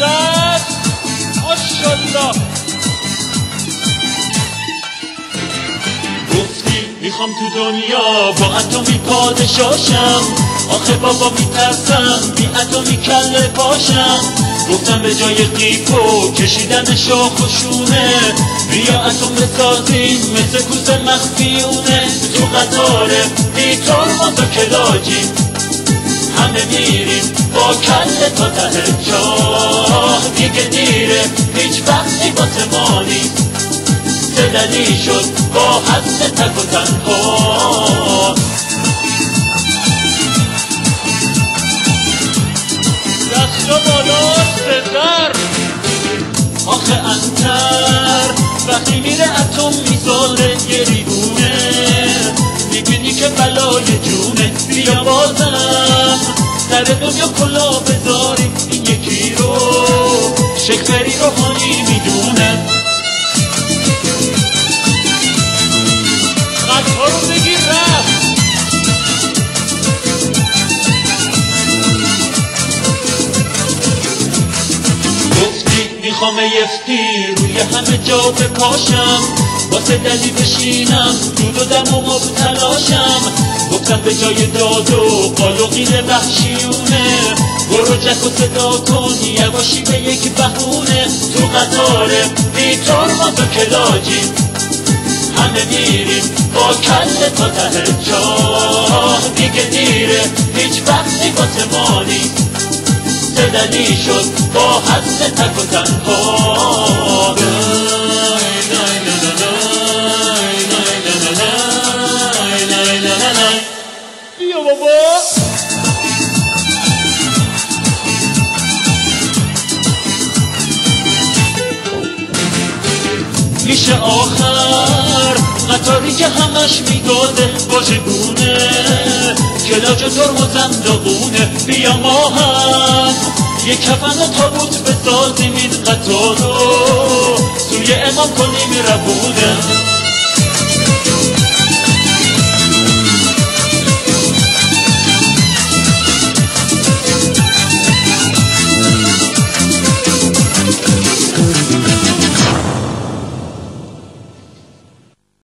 زد ماشالله گفتی می‌خوام تو دنیا با اتمی پادشاشم. آخه بابا میترسم بی اتمی کله باشم. گفتم به جای قیفو کشیدن شاخ و شونه. بیا اتم بسازیم مثل کوز مخفیونه. تو قطاره بی تو ما تو کلاجیم همه میریم. با کله تا ته چاه دیگه دیره هیچ وقتی با تمانی زدنی شد با حد تک و تنها. دست و بالا سزر آخه انتر وقتی میره اتم می‌ذاره گریبونه. می‌بینی که بلای جونه. بیا بازم. سر دنیا کلا بذاریم این یکی رو شکفری روحانی می‌دونه قطعا رو بگیر رفت گفتی می‌خوام یفتی روی همه جا بپاشم. واسه دلی بشینم دود و دم و مبتلاشم گفتم به جای داد و قال و قیل وحشیونه. برو جک و صدا کن یواشی به یک بهونه. تو قطاره بیتار ما تو کلاجیم همه میریم با کل تا ته چاه دیگه دیره هیچ وقتی واسه مانی. زدنی شد با حد تک و تنها. میشه آخر. قطاری که همش می‌داده واژگونه کلاج و ترمزم داغونه بیا ما هم یه کفن تابوت بسازیم این قطار رو توی امام کنیم ربونه.